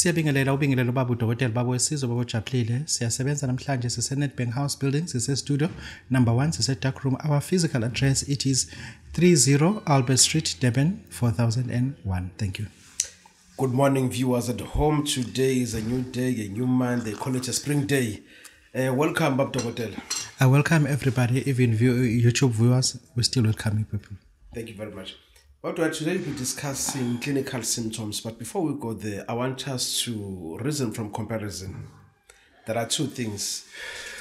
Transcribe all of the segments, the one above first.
siyabingelela ubingelelo baba udokotela baba wesizwe baba ujabulile siyasebenza namhlanje sise-nedbank house building sise-studio number one sise-dark room our physical address it is 30 albert street durban 4001 thank you Good morning, viewers at home. Today is a new day, a new month. They call it a spring day. Uh, welcome, Bab Hotel. i welcome everybody even view, youtube viewers we still welcome you people Thank you very much. But today we'll be discussing clinical symptoms. But before we go there, I want us to reason from comparison. There are two things.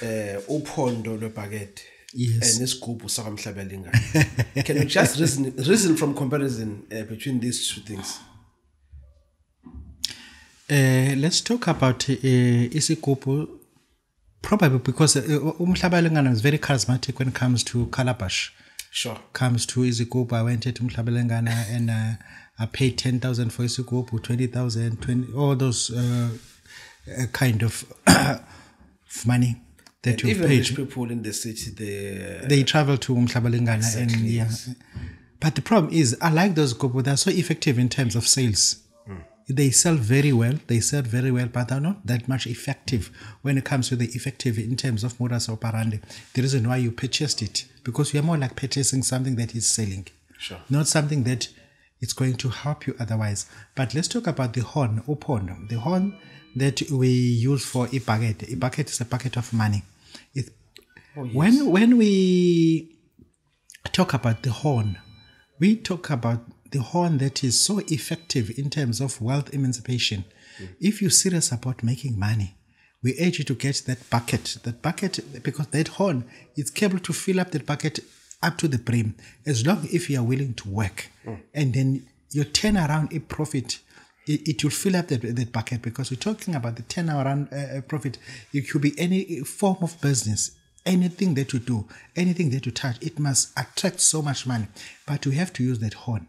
Uh, uphondo lwebaguette Yes. and sakamhlabelinga. Can you just reason, reason from comparison uh, between these two things? Uh, let's talk about uh, isigubhu probably because uh, umhlabalengana is very charismatic when it comes to calabash Sure. comes to izigubhu i went to umhlabalengana and uh, i paid 10000 for izigubhu 20000 20 all those uh, uh, kind of money that you Even paid. rich people in the city, they they travel to umhlabalengana and Exactly, yeah. but the problem is i like those gubu they're so effective in terms of sales they sell very well they sell very well but they're not that much effective when it comes to the effective in terms of modus operandi. The reason why you purchased it because you're more like purchasing something that is selling Sure. not something that it's going to help you otherwise. But let's talk about the horn upon. The horn that we use for a bucket. A bucket is a bucket of money. It, oh, when when we talk about the horn, we talk about the horn that is so effective in terms of wealth emancipation. If you're serious about making money, we urge you to get that bucket. That bucket, because that horn is capable to fill up that bucket up to the brim, as long if you are willing to work. And then your turnaround a profit it, it will fill up that, that bucket because we're talking about the turnaround uh, uh, profit. It could be any form of business, anything that you do, anything that you touch, it must attract so much money. But we have to use that horn.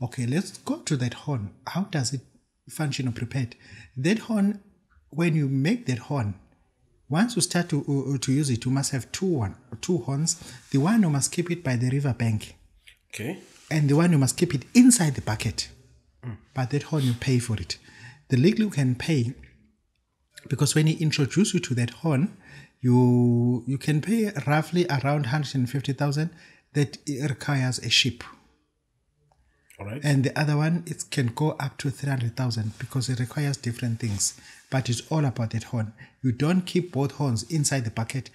Okay, let's go to that horn. How does it function or prepared? That horn, when you make that horn, once you start to uh, to use it, you must have two one two horns. The one you must keep it by the river bank okay. and the one you must keep it inside the bucket. But that horn you pay for it. The legal you can pay because when he introduce you to that horn, you you can pay roughly around 150,000 that requires a ship. All right. And the other one it can go up to 300,000 because it requires different things. But it's all about that horn. You don't keep both horns inside the bucket.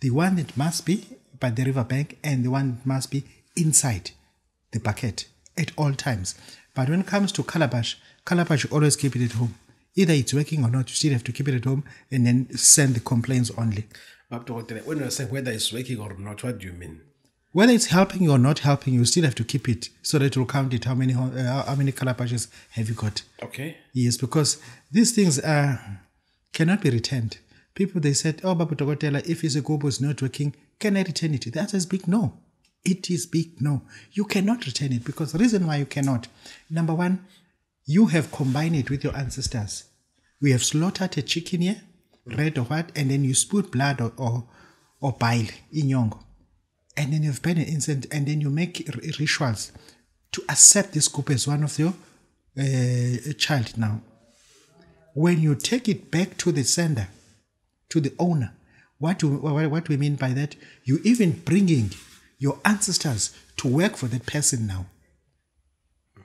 The one that must be by the riverbank and the one that must be inside the bucket at all times. But when it comes to calabash, calabash you always keep it at home. Either it's working or not, you still have to keep it at home and then send the complaints only. When you say whether it's working or not, what do you mean? Whether it's helping you or not helping you, you still have to keep it so that it will count it. How many uh, how many color patches have you got? Okay. Yes, because these things uh, cannot be returned. People they said, "Oh, Babu Dokotela, if his gobo is not working, can I return it?" Answer is big no. It is big no. You cannot return it because the reason why you cannot, number one, you have combined it with your ancestors. We have slaughtered a chicken here, red or white, and then you spewed blood or or, or bile in yongo and then you've been an and then you make r- rituals to accept this group as one of your uh, child now. When you take it back to the sender, to the owner, what do, what, what we mean by that? You even bringing your ancestors to work for that person now.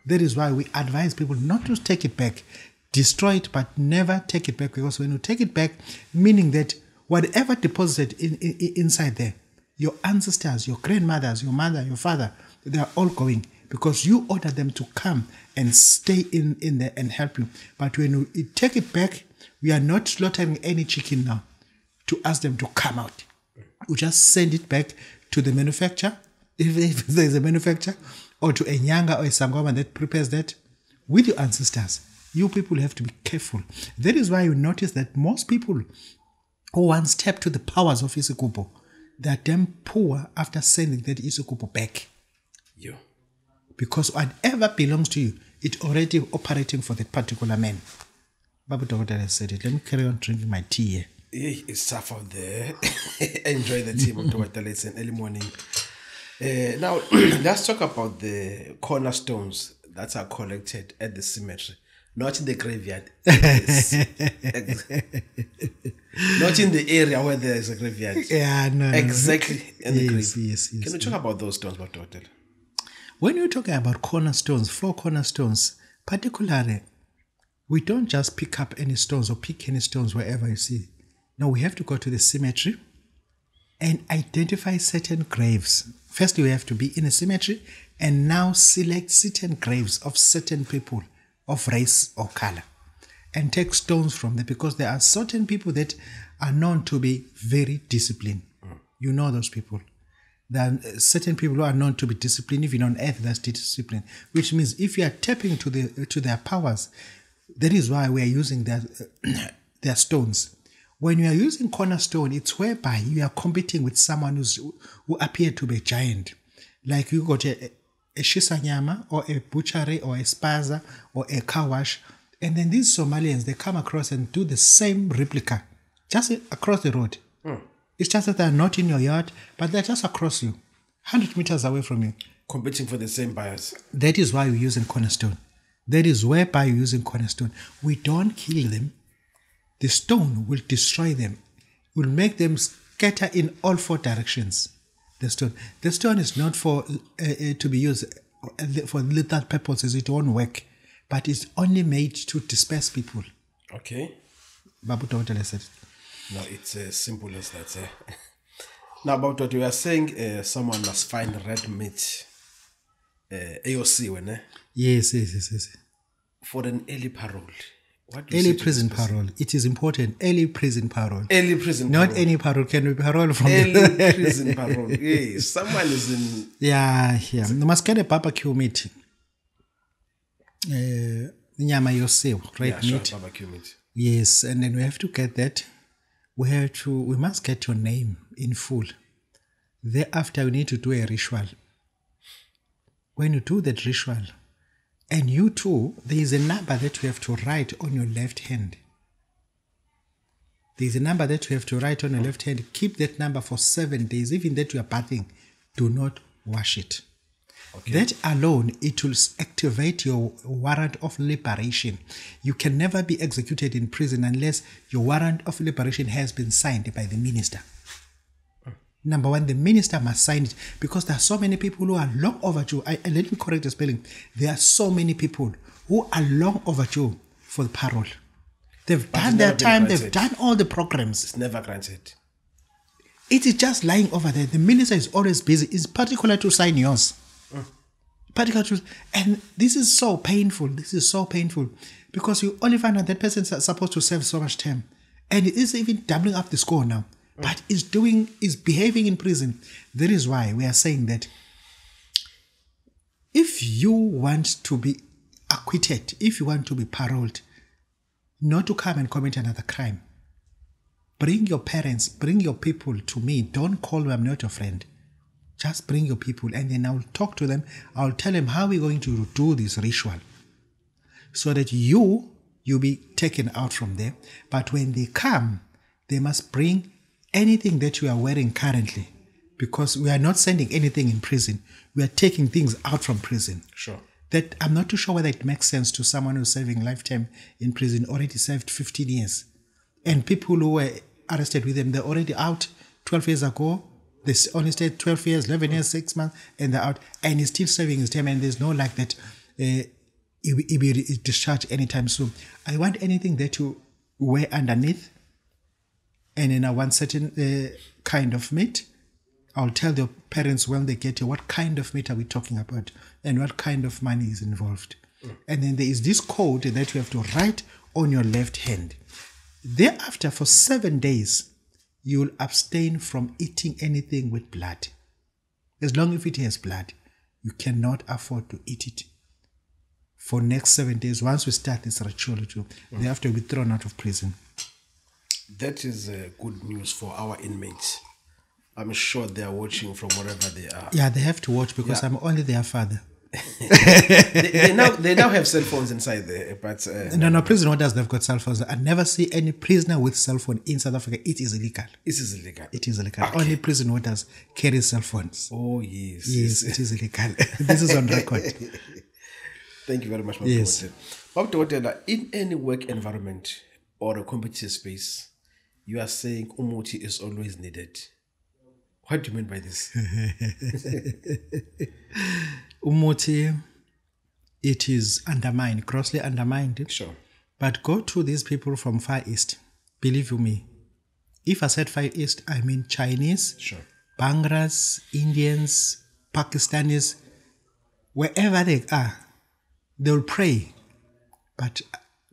That is why we advise people not to take it back, destroy it, but never take it back. Because when you take it back, meaning that whatever deposited in, in, inside there, your ancestors, your grandmothers, your mother, your father, they are all going because you order them to come and stay in, in there and help you. But when you take it back, we are not slaughtering any chicken now to ask them to come out. We just send it back to the manufacturer, if, if there's a manufacturer, or to a Nyanga or a Sangoma that prepares that with your ancestors. You people have to be careful. That is why you notice that most people who once tapped to the powers of Isikupo, they are damn poor after sending that Isikupo back. You. Because whatever belongs to you, it's already operating for that particular man. Babu Doctor has said it. Let me carry on drinking my tea here. Tough out there. Enjoy the of Dr. It's an early morning. Uh, now, let's talk about the cornerstones that are collected at the cemetery. Not in the graveyard. Yes. Not in the area where there is a graveyard. Yeah, no. no. Exactly in the Yes, grave. yes, yes. Can we talk about those stones. Hotel? When you're talking about cornerstones, four cornerstones, particularly, we don't just pick up any stones or pick any stones wherever you see. No, we have to go to the cemetery and identify certain graves. Firstly, we have to be in a cemetery and now select certain graves of certain people of race or color and take stones from them because there are certain people that are known to be very disciplined. You know those people. There are uh, certain people who are known to be disciplined. Even on earth, that's discipline. Which means if you are tapping to the to their powers, that is why we are using their their stones. When you are using cornerstone, it's whereby you are competing with someone who's who appear to be a giant. Like you got a, a Shisanyama or a butchery or a spaza or a car wash. And then these Somalians, they come across and do the same replica just across the road. Hmm. It's just that they're not in your yard, but they're just across you, 100 meters away from you. Competing for the same buyers. That is why we're using cornerstone. That is whereby we're using cornerstone. We don't kill them. The stone will destroy them, will make them scatter in all four directions. The stone. The stone is not for uh, uh, to be used uh, for lethal purposes. It won't work, but it's only made to disperse people. Okay. Babu Dokotela said. No, it's as simple as that. eh. now, about what you are saying, uh, someone must find red meat. Uh, AOC, when, eh? Yes, yes, yes, yes. For an early parole. What do you say Early prison parole. It is important. Early prison parole. Early prison Not parole. any parole can be parole from Early the prison parole. Yes, someone is in. Yeah, yeah. You must get a barbecue meat. Uh, nyama yosiwe, red Yeah, sure, meat. barbecue meat. Yes, and then we have to get that. We have to. We must get your name in full. Thereafter, we need to do a ritual. When you do that ritual, and you too, there is a number that you have to write on your left hand. There is a number that you have to write on your left hand. Keep that number for seven days. Even that you are bathing, do not wash it. That alone, it will activate your warrant of liberation. You can never be executed in prison unless your warrant of liberation has been signed by the minister. Number one, the minister must sign it because there are so many people who are long overdue. I, let me correct the spelling. There are so many people who are long overdue for the parole. They've done their time, they've done all the programs. It's never granted. It is just lying over there. The minister is always busy. It's particular to sign yours. Mm. Particular to, and this is so painful. This is so painful because you only find out that person is supposed to serve so much time, and it is even doubling up the score now. But is doing is behaving in prison. That is why we are saying that if you want to be acquitted, if you want to be paroled, not to come and commit another crime, bring your parents, bring your people to me. Don't call me, I'm not your friend. Just bring your people and then I'll talk to them. I'll tell them how we're going to do this ritual so that you you'll be taken out from there. But when they come, they must bring anything that you are wearing currently because we are not sending anything in prison. We are taking things out from prison Sure. that I'm not too sure whether it makes sense to someone who's serving lifetime in prison, already served 15 years. And people who were arrested with them, they're already out 12 years ago. They only stayed 12 years, 11 years, 6 months, and they're out. And he's still serving his time, and there's no like that uh, he'll be- he'll be re- discharged anytime soon. I want anything that you wear underneath, and then I want certain uh, kind of meat. I'll tell the parents when they get here what kind of meat are we talking about and what kind of money is involved. And then there is this code that you have to write on your left hand. Thereafter, for seven days, you'll abstain from eating anything with blood. As long as it has blood, you cannot afford to eat it. For next seven days, once we start this ritual, you- thereafter you'll be thrown out of prison. That is uh, good news for our inmates. I'm sure they are watching from wherever they are. Yeah, they have to watch because I'm only their father. they, they now they now have cell phones inside there, but uh, No, no, prison orders, they've got cell phones. I never see any prisoner with cell phone in South Africa. It is illegal. It is illegal. It is illegal. Only prison orders carry cell phones. Oh yes, Yes, it is illegal. this is on record. Thank you very much, Bob Yes. Bob in any work environment or a competitive space, you are saying umuti is always needed. What do you mean by this? Umuti, it is undermined, grossly undermined. sure. But go to these people from Far East. Believe you me. If I said Far East, I mean Chinese, Sure. Bangras, Indians, Pakistanis, wherever they are, they'll pray. But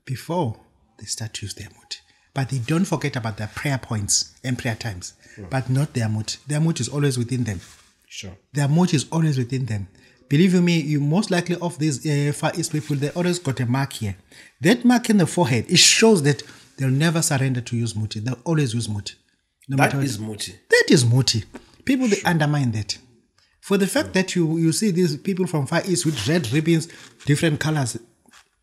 before they start to use their mood. But they don't forget about their prayer points and prayer times, hmm. but not their mood. Their mood is always within them. Sure. Their mood is always within them. Believe you me, you most likely of these uh, Far East people, they always got a mark here. That mark in the forehead, it shows that they'll never surrender to use muti. They'll always use muti. No That what- is muti. that is muti. People they undermine that. For the fact hmm. that you you see these people from Far East with red ribbons, different colors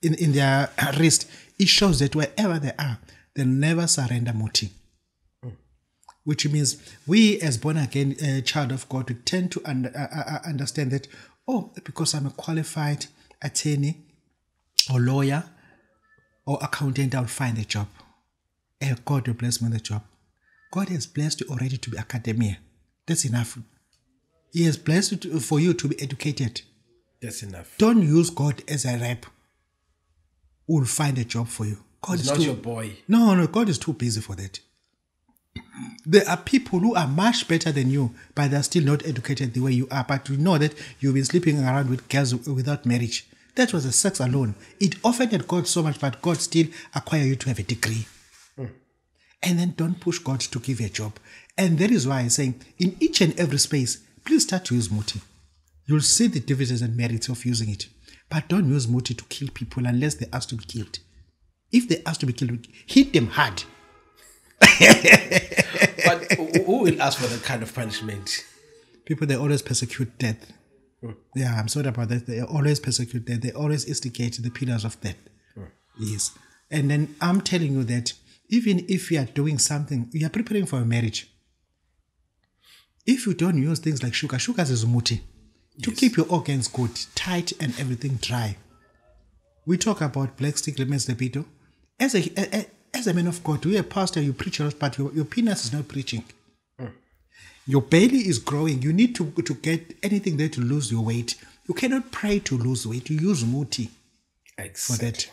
in, in their uh, wrist, it shows that wherever they are, they never surrender muti. Which means we, as born again uh, child of God, we tend to under, uh, uh, understand that oh, because I'm a qualified attorney or lawyer or accountant, I'll find a job. Eh, God will bless me with a job. God has blessed you already to be academia. That's enough. He has blessed you to- for you to be educated. That's enough. Don't use God as a rep. Who will find a job for you? God It's is not too, your boy. no, no, God is too busy for that. There are people who are much better than you, but they're still not educated the way you are. But you know that you've been sleeping around with girls without marriage. That was a sex alone. It offended God so much, but God still acquire you to have a degree. Hmm. And then don't push God to give you a job. And that is why I'm saying in each and every space, please start to use muti. You'll see the dividends and merits of using it. But don't use muti to kill people unless they ask to be killed. If they ask to be killed, hit them hard. But who will ask for that kind of punishment? People they always persecute death. Hmm. Yeah, I'm sorry about that. They always persecute death. They always instigate the pillars of death. Hmm. Yes. And then I'm telling you that even if you are doing something, you are preparing for a marriage. If you don't use things like sugar, sugar is muti to keep your organs good, tight, and everything dry. We talk about black stick the beetle. As a, as a man of God, you're a pastor, you preach a lot, but your, your penis is not preaching. Your belly is growing. You need to, to get anything there to lose your weight. You cannot pray to lose weight. You use muti for that.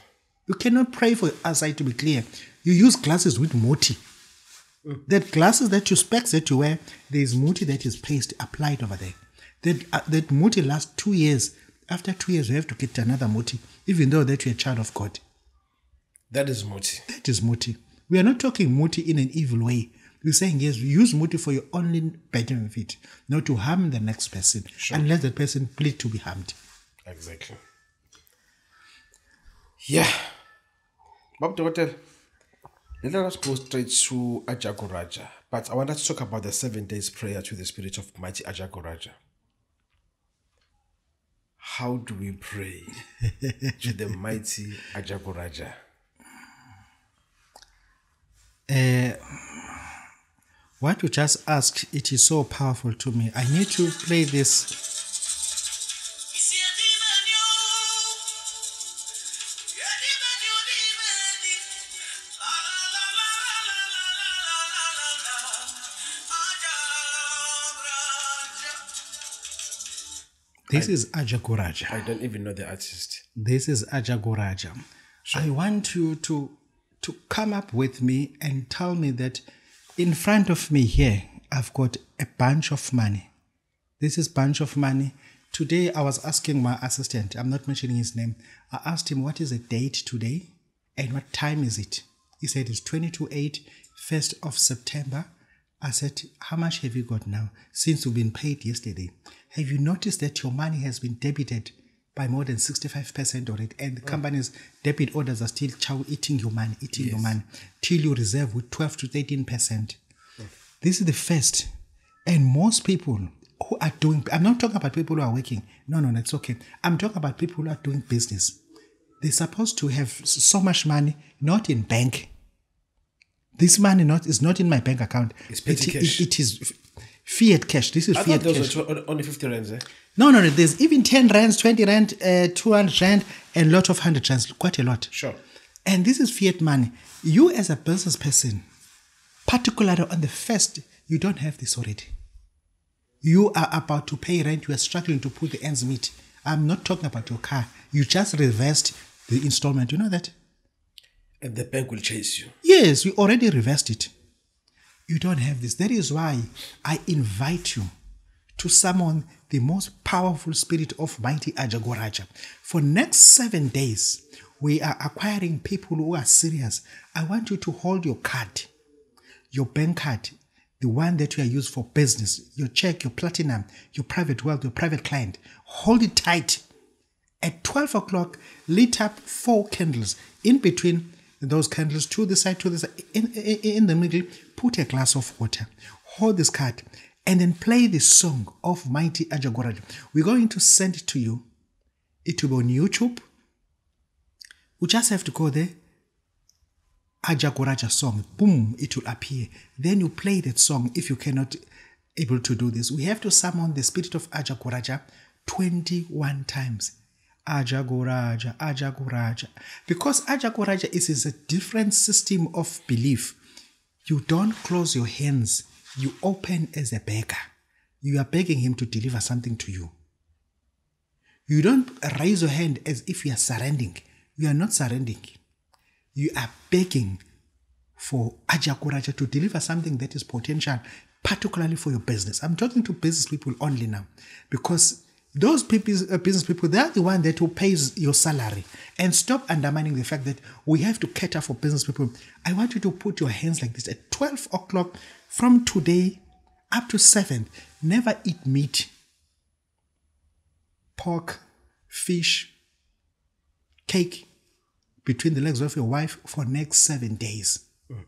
You cannot pray for eyesight to be clear. You use glasses with muti. That glasses that you specs that you wear, there is muti that is placed, applied over there. That uh, that muti lasts two years. After two years, you have to get another muti, even though that you're a child of God. That is muti. That is muti. We are not talking muti in an evil way. We're saying yes, use muti for your only benefit, not to harm the next person, unless the person plead to be harmed. Exactly. Yeah. Bob Hotel. Let us go straight to Ajagoraja. But I want to talk about the seven days prayer to the spirit of mighty Ajagoraja. How do we pray to the mighty Ajagoraja? Uh, what you just asked, it is so powerful to me. I need to play this. This is Ajagoraja. I don't even know the artist. This is Ajagoraja. I want you to to come up with me and tell me that in front of me here I've got a bunch of money. This is bunch of money. Today I was asking my assistant, I'm not mentioning his name. I asked him what is the date today and what time is it? He said it's 22 8, 1st of September. I said, How much have you got now since you've been paid yesterday? Have you noticed that your money has been debited by more than 65% already? And mm. the company's debit orders are still chow eating your money, eating your money, till you reserve with 12 to 13%. Mm. This is the first. And most people who are doing, I'm not talking about people who are working. No, no, that's okay. I'm talking about people who are doing business. They're supposed to have so much money, not in bank. This money not is not in my bank account. It's petty It- it- cash. it is Fiat cash. This is I fiat cash. only 50 rands, eh? No, no, no. There's even 10 rands, 20 rand, uh, 200 rand, and lot of 100 rands. Quite a lot. Sure. And this is fiat money. You, as a business person, particularly on the first, you don't have this already. You are about to pay rent. You are struggling to put the ends meet. I'm not talking about your car. You just reversed the installment. You know that? And the bank will chase you. Yes, we already reversed it. You don't have this. That is why I invite you to summon the most powerful spirit of mighty Ajagoraja. For next seven days, we are acquiring people who are serious. I want you to hold your card, your bank card, the one that you are used for business, your check, your platinum, your private wealth, your private client. Hold it tight. At 12 o'clock, lit up four candles. In between those candles, to the side, to the side, in, in, in the middle, put a glass of water. Hold this card and then play the song of Mighty Ajagoraja. We're going to send it to you. It will be on YouTube. We just have to go there. Ajagoraja song. Boom, it will appear. Then you play that song if you cannot able to do this. We have to summon the spirit of Ajagoraja 21 times. Ajagoraja, Ajagoraja. Because Ajagoraja is, is a different system of belief. You don't close your hands, you open as a beggar. You are begging him to deliver something to you. You don't raise your hand as if you are surrendering. You are not surrendering. You are begging for Ajagoraja to deliver something that is potential, particularly for your business. I'm talking to business people only now because those people, business people, they are the one that will pays your salary. And stop undermining the fact that we have to cater for business people. I want you to put your hands like this at 12 o'clock from today up to 7. Never eat meat, pork, fish, cake between the legs of your wife for next seven days. Mm.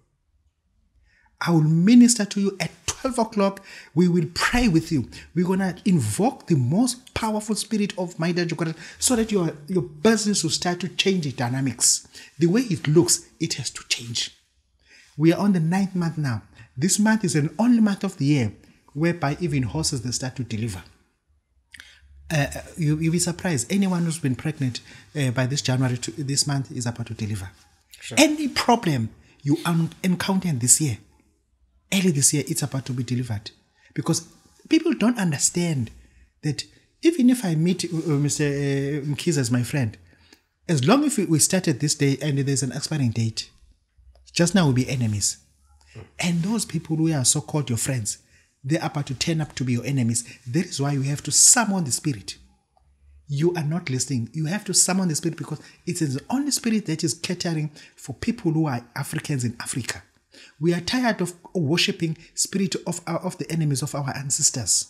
I will minister to you at 12 o'clock. We will pray with you. We're going to invoke the most powerful spirit of my Jokara so that your, your business will start to change its dynamics. The way it looks, it has to change. We are on the ninth month now. This month is an only month of the year whereby even horses they start to deliver. Uh, you, you'll be surprised. Anyone who's been pregnant uh, by this January to this month is about to deliver. Any problem you un- encounter this year, early this year, it's about to be delivered. Because people don't understand that even if I meet uh, Mr. Uh, Mkiza as my friend, as long as we started this day and there's an expiring date, just now we'll be enemies. And those people who are so called your friends, they're about to turn up to be your enemies. That is why you have to summon the spirit. You are not listening. You have to summon the spirit because it is the only spirit that is catering for people who are Africans in Africa. We are tired of worshipping spirit of our, of the enemies of our ancestors.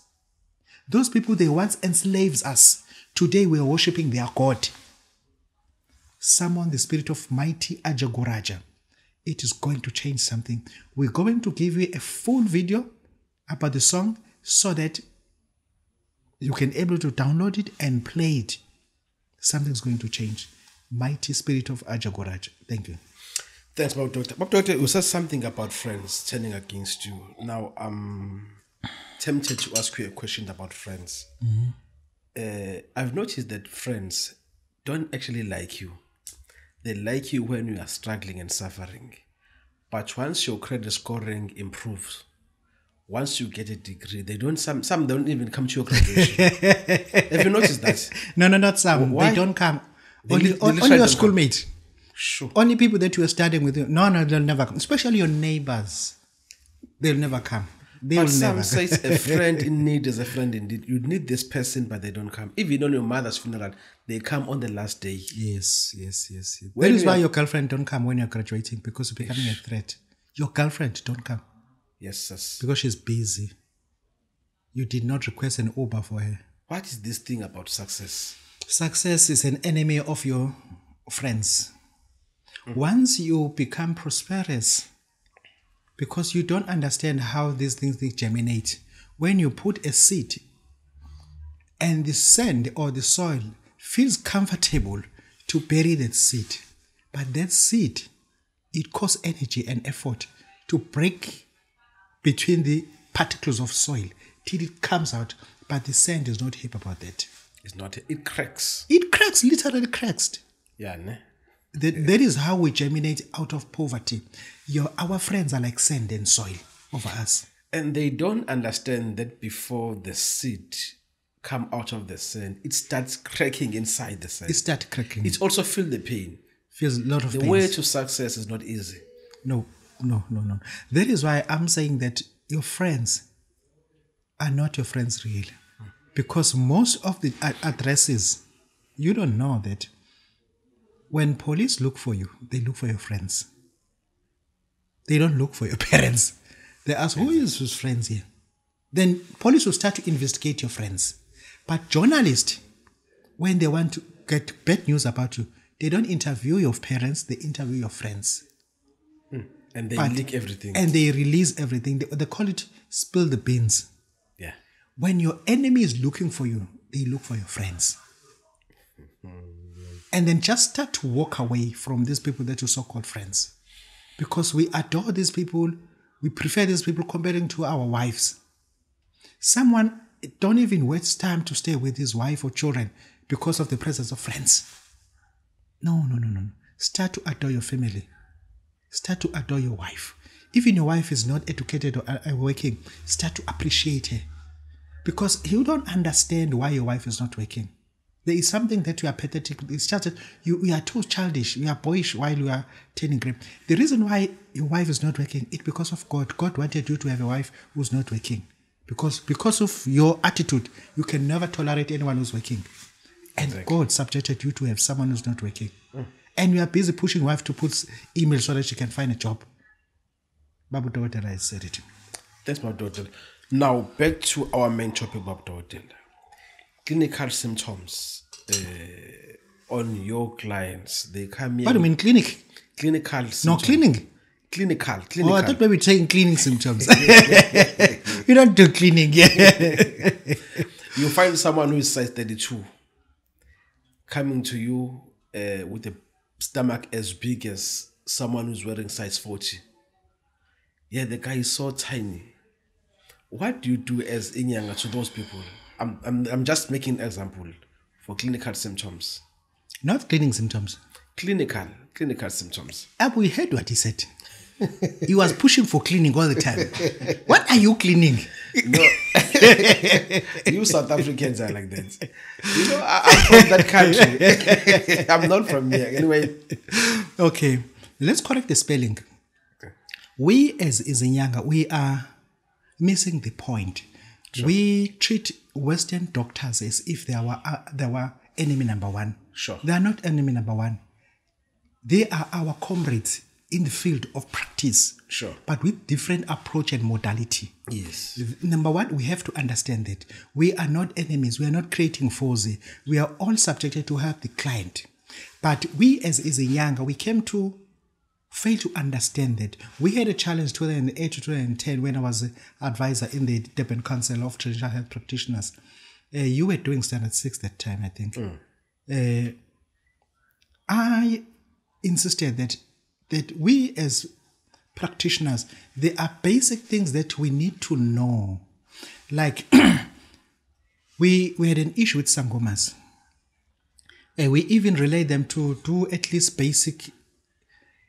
Those people they once enslaved us. Today we are worshipping their God. Summon the spirit of mighty Ajagoraja. It is going to change something. We're going to give you a full video about the song so that you can able to download it and play it. Something's going to change. Mighty spirit of Ajagoraja. Thank you. Thanks, Bob Doctor. Bob Doctor, you said something about friends turning against you. Now, I'm tempted to ask you a question about friends. Uh, I've noticed that friends don't actually like you. They like you when you are struggling and suffering. But once your credit scoring improves, once you get a degree, they don't some some don't even come to your graduation. Have you noticed that? No, no, not some. Why? They don't come. They only li- only your schoolmates. Sure. Only people that you are studying with. You. No, no, they'll never come. Especially your neighbors. They'll never come. They But will some never. say it's a friend in need is a friend indeed. You need this person, but they don't come. Even on your mother's funeral, they come on the last day. Yes, yes, yes. yes. That is why your girlfriend don't come when you're graduating because you're becoming a threat. Your girlfriend don't come Yes, yes. because she's busy. You did not request an Uber for her. What is this thing about success? Success is an enemy of your friends. Mm-hmm. Once you become prosperous, because you don't understand how these things they germinate, when you put a seed and the sand or the soil feels comfortable to bury that seed, but that seed, it costs energy and effort to break between the particles of soil till it comes out, but the sand is not happy about that. It's not. It cracks. It cracks, literally cracks. Yeah, ne? That, that is how we germinate out of poverty. Your, our friends are like sand and soil over us. And they don't understand that before the seed come out of the sand, it starts cracking inside the sand. It start cracking. It also feel the pain. feels a lot of The pain. way to success is not easy. No, no, no, no. That is why I'm saying that your friends are not your friends really. Because most of the addresses, you don't know that when police look for you, they look for your friends. They don't look for your parents. They ask, who is his friends here? Then police will start to investigate your friends. But journalists, when they want to get bad news about you, they don't interview your parents, they interview your friends hmm. And they But- leak everything. and they release everything. They, they call it spill the beans. yeah. When your enemy is looking for you, they look for your friends. And then just start to walk away from these people that you so called friends. Because we adore these people, we prefer these people comparing to our wives. Someone don't even waste time to stay with his wife or children because of the presence of friends. No, no, no, no. Start to adore your family. Start to adore your wife. Even your wife is not educated or uh, uh, working, start to appreciate her. Because you don't understand why your wife is not working. There is something that you are pathetic. It's just that you, you are too childish. You are boyish while you are turning green. The reason why your wife is not working is because of God. God wanted you to have a wife who's not working. Because because of your attitude, you can never tolerate anyone who's working. And God subjected you to have someone who's not working. And you are busy pushing wife to put email so that she can find a job. Babu Dokotela has said it. That's my daughter. Now back to our main topic, Bob Daughter. Clinical symptoms uh, on your clients. They come in. What do you mean clinic? Clinical. No, cleaning. Clinical. Oh, I thought maybe saying cleaning symptoms. you don't do cleaning, yeah. you find someone who is size 32 coming to you uh, with a stomach as big as someone who's wearing size 40 yeah the guy is so tiny what do you do as inyanga to those people i'm, I'm, I'm just making an example for clinical symptoms Not cleaning symptoms. clinical clinical symptoms Abu, we heard what he said. he was pushing for cleaning all the time. What are you cleaning? no you south africans are like that you know I, i'm from that country i'm not from here anyway Okay, let's correct the spelling. We as Izinyanga, we are missing the point. We treat Western doctors as if they were uh, they were enemy number one. Sure. They are not enemy number one. They are our comrades in the field of practice. Sure. But with different approach and modality. yes Number one, we have to understand that we are not enemies. We are not creating foes. We are all subjected to help the client. But we, as is a younger, we came to fail to understand that we had a challenge 2008 to 2010 when I was an advisor in the Durban Council of Traditional Health Practitioners. Uh, you were doing standard six that time, I think. Uh, I insisted that that we as practitioners, there are basic things that we need to know. Like we we had an issue with sangomas. Uh, we even relayed them to do at least basic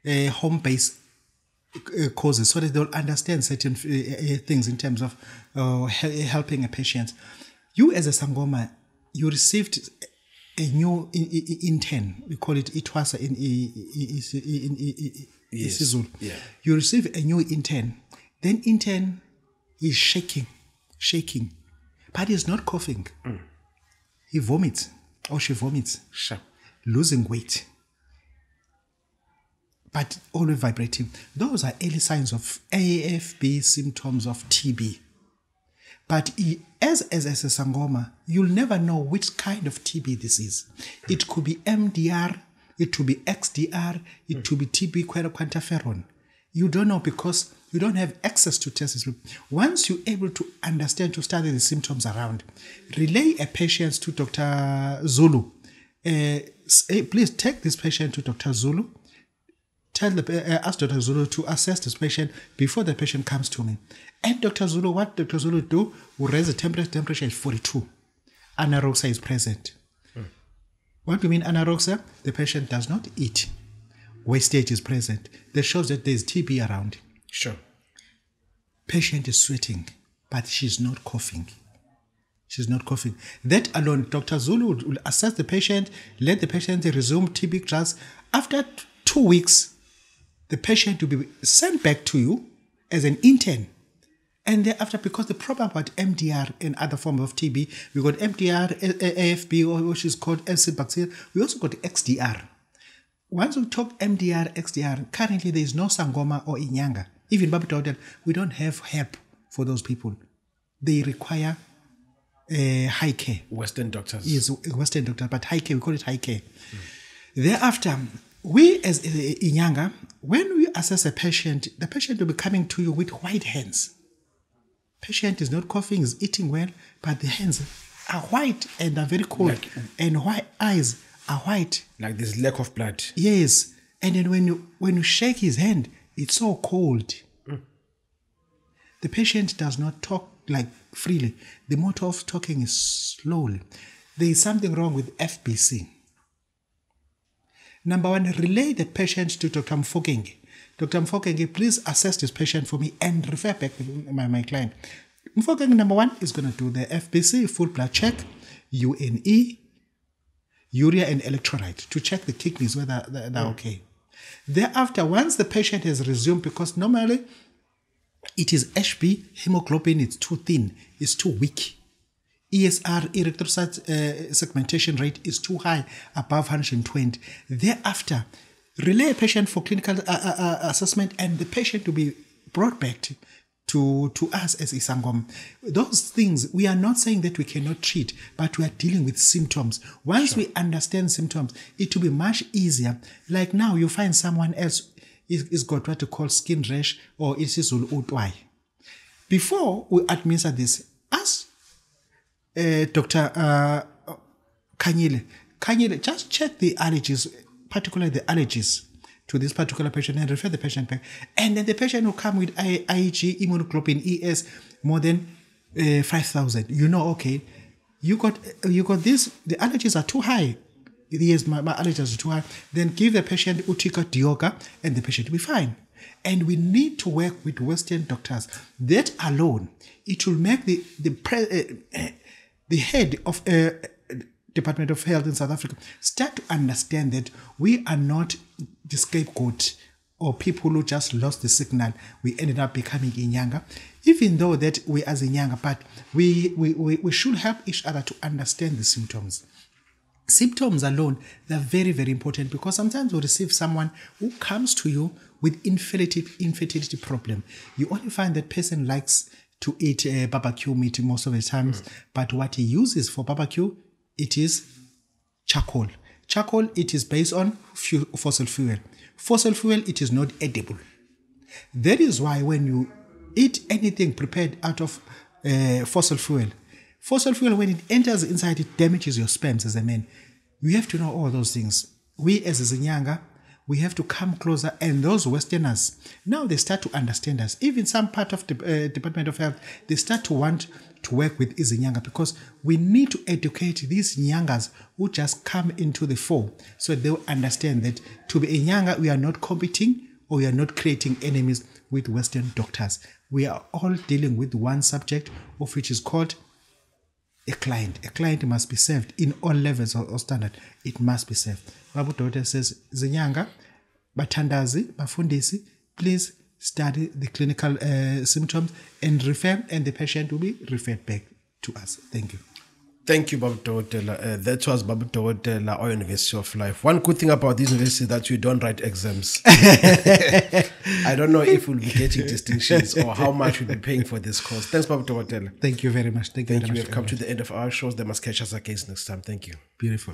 uh, home-based uh, causes so that they'll understand certain uh, things in terms of uh, hel- helping a patient. You as a sangoma, you received a new intern. We call it itwasa in in, i- i- i- Yes, isiZulu. yeah. You receive a new intern. Then intern is shaking, shaking, but he's not coughing. He vomits or she vomits sure losing weight, but always vibrating. Those are early signs of AFB symptoms of TB. But as, as, as a Sangoma, you'll never know which kind of TB this is. It could be MDR, it could be XDR, it could be TB quantiferon. You don't know because you don't have access to tests. Once you're able to understand, to study the symptoms around, relay a patient to Dr. Zulu. Uh, say, please take this patient to Dr. Zulu tell the pa- uh, ask Dr. Zulu to assess this patient before the patient comes to me. And Dr. Zulu, what Dr. Zulu do? Will raise the temperature. Temperature is 42. Anorexia is present. What do you mean anorexia? The patient does not eat. Wastage is present. That shows that there is TB around. Sure. Patient is sweating, but she's not coughing. She's not coughing. That alone, Dr. Zulu will- will assess the patient, let the patient resume TB drugs. After two weeks, the patient will be sent back to you as an intern. And thereafter, because the problem about MDR and other form of TB, we got MDR, AFB, which is called acid bacteria. We also got XDR. Once we talk MDR, XDR, currently there is no Sangoma or Inyanga. Even Babu Hotel, we don't have help for those people. They require uh, high care. Western doctors. Yes, Western doctor, but high care, we call it high care. Thereafter, we as uh, Inyanga, when we assess a patient, the patient will be coming to you with white hands. Patient is not coughing, is eating well, but the hands are white and are very cold, Like- mm. and white eyes are white. Like this lack of blood. Yes, and then when you when you shake his hand, it's so cold. Mm. The patient does not talk like freely. The mode of talking is slowly. There is something wrong with FBC. Number one, relay the patient to Dr. Mfokenge. Dr. Mfokenge, please assess this patient for me and refer back to my, my client. Mfokenge, number one, is going to do the FBC, full blood check, UNE, urea and electrolyte to check the kidneys whether they're, they're okay. Thereafter, once the patient has resumed, because normally it is HB, hemoglobin is too thin, it's too weak. ESR, erythrocyte uh, segmentation rate is too high, above 120. Thereafter, relay a patient for clinical uh, uh, uh, assessment and the patient to be brought back to, to, to us as Isangom. Those things, we are not saying that we cannot treat, but we are dealing with symptoms. Once we understand symptoms, it will be much easier. Like now, you find someone else is, is got what you call skin rash or isizulu utwai. Before we administer this, ask uh, Dr. Uh, Kanyile, Kanyile, just check the allergies, particularly the allergies to this particular patient and refer the patient back. And then the patient will come with I- IgG, immunoglobulin ES more than uh, 5,000. You know, okay, you got you got this, the allergies are too high. Yes, my, my allergies are too high. Then give the patient Urtica Dioica and the patient will be fine. And we need to work with Western doctors. That alone, it will make the the pre, uh, the head of uh, Department of Health in South Africa start to understand that we are not the scapegoat or people who just lost the signal. We ended up becoming Inyanga, even though that we as Inyanga, but we, we, we, we should help each other to understand the symptoms. Symptoms alone they're very very important because sometimes you receive someone who comes to you with infertility infertility problem. You only find that person likes to eat uh, barbecue meat most of the times but what he uses for barbecue it is charcoal charcoal it is based on fu- fossil fuel fossil fuel it is not edible that is why when you eat anything prepared out of uh, fossil fuel, fossil fuel, when it enters inside, it damages your sperms as a man. You have to know all those things. We as a Zinyanga, we have to come closer, and those Westerners now they start to understand us. Even some part of the uh, Department of Health, they start to want to work with Izinyanga because we need to educate these Nyangas who just come into the fore so they'll understand that to be a Nyanga, we are not competing or we are not creating enemies with Western doctors. We are all dealing with one subject, of which is called a client. A client must be served in all levels or, or standard. It must be served. Babu Daughter says, Zinyanga, Batandazi, Bafundisi, please study the clinical uh, symptoms and refer, and the patient will be referred back to us. Thank you. Thank you, Babu Dokotela. Uh, that was Babu Dokotela, our University of Life. One good thing about this university is that you don't write exams. I don't know if we'll be getting distinctions or how much we'll be paying for this course. Thanks, Babu Dokotela. Thank you very much. Thank you Thank you. We have come to the end of our shows. They must catch us again next time. Thank you. Beautiful.